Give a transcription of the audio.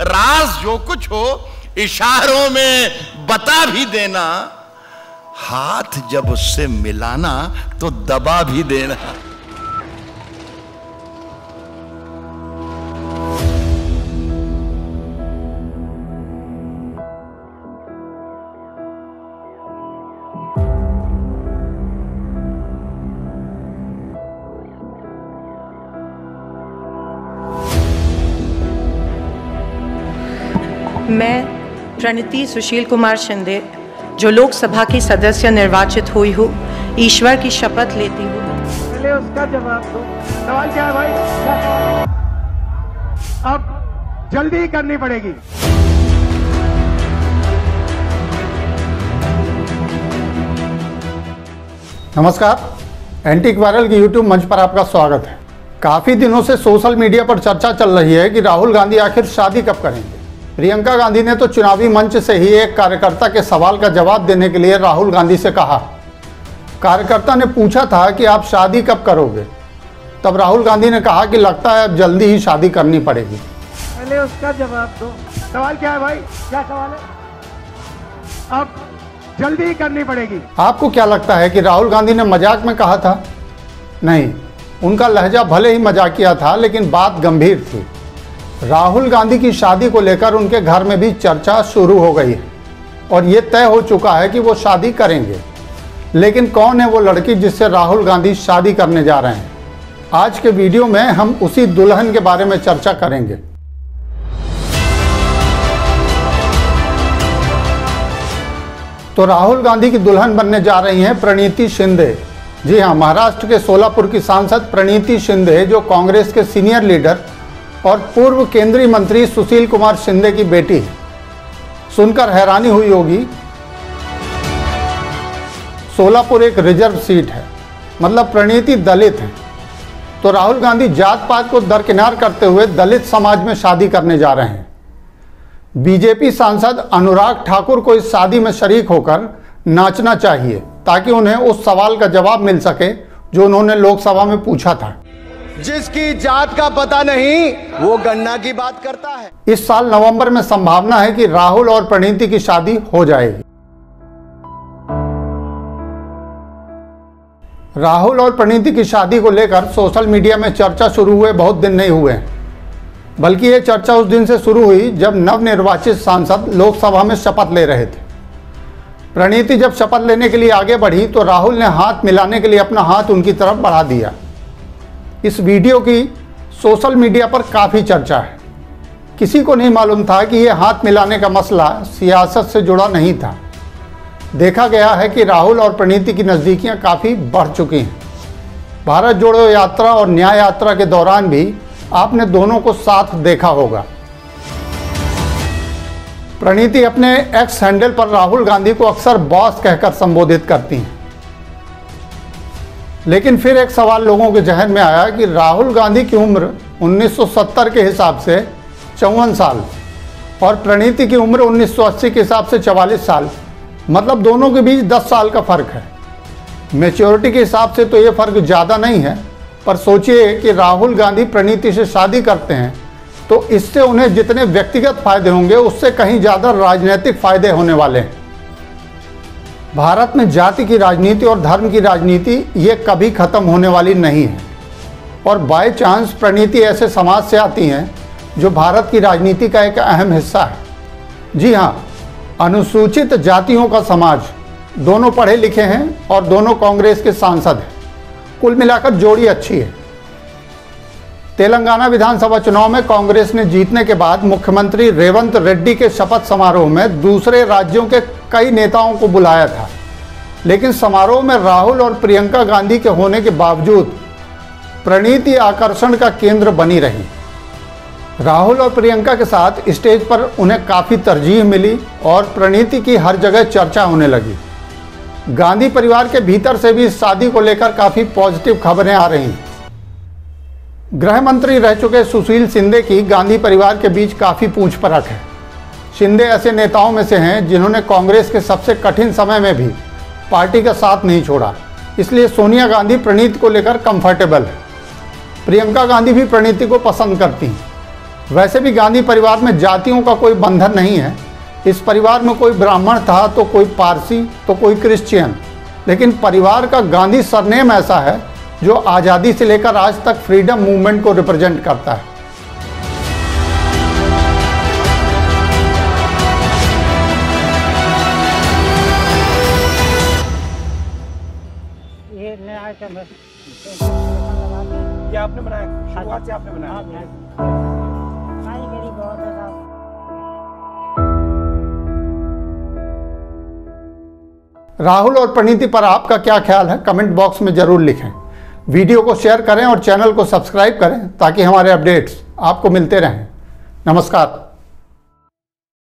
राज जो कुछ हो, इशारों में बता भी देना। हाथ जब उससे मिलाना तो दबा भी देना। मैं प्रणति सुशील कुमार शिंदे जो लोकसभा की सदस्य निर्वाचित हुई हूँ ईश्वर की शपथ लेती हूँ। पहले उसका जवाब दो। सवाल क्या है भाई? है? अब जल्दी करनी पड़ेगी। नमस्कार। एंटीक वायरल की यूट्यूब मंच पर आपका स्वागत है। काफ़ी दिनों से सोशल मीडिया पर चर्चा चल रही है कि राहुल गांधी आखिर शादी कब करेंगे? प्रियंका गांधी ने तो चुनावी मंच से ही एक कार्यकर्ता के सवाल का जवाब देने के लिए राहुल गांधी से कहा। कार्यकर्ता ने पूछा था कि आप शादी कब करोगे? तब राहुल गांधी ने कहा कि लगता है अब जल्दी ही शादी करनी पड़ेगी। पहले उसका जवाब दो। सवाल क्या है भाई? क्या सवाल है? अब जल्दी ही करनी पड़ेगी। आपको क्या लगता है कि राहुल गांधी ने मज़ाक में कहा था? नहीं उनका लहजा भले ही मजाकिया था लेकिन बात गंभीर थी। राहुल गांधी की शादी को लेकर उनके घर में भी चर्चा शुरू हो गई है और ये तय हो चुका है कि वो शादी करेंगे। लेकिन कौन है वो लड़की जिससे राहुल गांधी शादी करने जा रहे हैं? आज के वीडियो में हम उसी दुल्हन के बारे में चर्चा करेंगे। तो राहुल गांधी की दुल्हन बनने जा रही हैं प्रणीति शिंदे। जी हाँ महाराष्ट्र के सोलापुर की सांसद प्रणीति शिंदे जो कांग्रेस के सीनियर लीडर और पूर्व केंद्रीय मंत्री सुशील कुमार शिंदे की बेटी है। सुनकर हैरानी हुई होगी, सोलापुर एक रिज़र्व सीट है मतलब प्रणीति दलित है। तो राहुल गांधी जात पात को दरकिनार करते हुए दलित समाज में शादी करने जा रहे हैं। बीजेपी सांसद अनुराग ठाकुर को इस शादी में शरीक होकर नाचना चाहिए, ताकि उन्हें उस सवाल का जवाब मिल सके, जो उन्होंने लोकसभा में पूछा था। जिसकी जात का पता नहीं, वो गन्ना की बात करता है। इस साल नवंबर में संभावना है कि राहुल और प्रणीति की शादी हो जाएगी। राहुल और प्रणीति की शादी को लेकर सोशल मीडिया में चर्चा शुरू हुए, बहुत दिन नहीं हुए। बल्कि ये चर्चा उस दिन से शुरू हुई जब नवनिर्वाचित सांसद लोकसभा में शपथ ले रहे थे। प्रणीति जब शपथ लेने के लिए आगे बढ़ी तो राहुल ने हाथ मिलाने के लिए अपना हाथ उनकी तरफ़ बढ़ा दिया। इस वीडियो की सोशल मीडिया पर काफ़ी चर्चा है। किसी को नहीं मालूम था कि यह हाथ मिलाने का मसला सियासत से जुड़ा नहीं था। देखा गया है कि राहुल और प्रणीति की नज़दीकियाँ काफ़ी बढ़ चुकी हैं। भारत जोड़ो यात्रा और न्याय यात्रा के दौरान भी आपने दोनों को साथ देखा होगा। प्रणीति अपने एक्स हैंडल पर राहुल गांधी को अक्सर बॉस कहकर संबोधित करती हैं। लेकिन फिर एक सवाल लोगों के जहन में आया कि राहुल गांधी की उम्र 1970 के हिसाब से चौवन साल और प्रणीति की उम्र 1980 के हिसाब से 44 साल। मतलब दोनों के बीच 10 साल का फ़र्क है। मेच्योरिटी के हिसाब से तो ये फ़र्क ज़्यादा नहीं है, पर सोचिए कि राहुल गांधी प्रणीति से शादी करते हैं तो इससे उन्हें जितने व्यक्तिगत फ़ायदे होंगे, उससे कहीं ज़्यादा राजनीतिक फ़ायदे होने वाले हैं। भारत में जाति की राजनीति और धर्म की राजनीति ये कभी ख़त्म होने वाली नहीं है। और बाय चांस प्रणीति ऐसे समाज से आती हैं जो भारत की राजनीति का एक अहम हिस्सा है। जी हाँ अनुसूचित जातियों का समाज दोनों पढ़े लिखे हैं और दोनों कांग्रेस के सांसद हैं। कुल मिलाकर जोड़ी अच्छी है। तेलंगाना विधानसभा चुनाव में कांग्रेस ने जीतने के बाद मुख्यमंत्री रेवंत रेड्डी के शपथ समारोह में दूसरे राज्यों के कई नेताओं को बुलाया था। लेकिन समारोह में राहुल और प्रियंका गांधी के होने के बावजूद प्रणीति आकर्षण का केंद्र बनी रही। राहुल और प्रियंका के साथ स्टेज पर उन्हें काफ़ी तरजीह मिली और प्रणीति की हर जगह चर्चा होने लगी। गांधी परिवार के भीतर से भी शादी को लेकर काफ़ी पॉजिटिव खबरें आ रही। हैं गृह मंत्री रह चुके सुशील शिंदे की गांधी परिवार के बीच काफ़ी पूछ परख है। शिंदे ऐसे नेताओं में से हैं जिन्होंने कांग्रेस के सबसे कठिन समय में भी पार्टी का साथ नहीं छोड़ा। इसलिए सोनिया गांधी प्रणीत को लेकर कंफर्टेबल है। प्रियंका गांधी भी प्रणीति को पसंद करती हैं। वैसे भी गांधी परिवार में जातियों का कोई बंधन नहीं है। इस परिवार में कोई ब्राह्मण था तो कोई पारसी तो कोई क्रिश्चियन। लेकिन परिवार का गांधी सरनेम ऐसा है जो आज़ादी से लेकर आज तक फ्रीडम मूवमेंट को रिप्रेजेंट करता है। ये नया आइटम है। ये आपने बनाया? शुरुआत से आपने बनाया? कारीगरी बहुत है साहब। राहुल और प्रणीति पर आपका क्या ख्याल है? कमेंट बॉक्स में ज़रूर लिखें। वीडियो को शेयर करें और चैनल को सब्सक्राइब करें ताकि हमारे अपडेट्स आपको मिलते रहें। नमस्कार।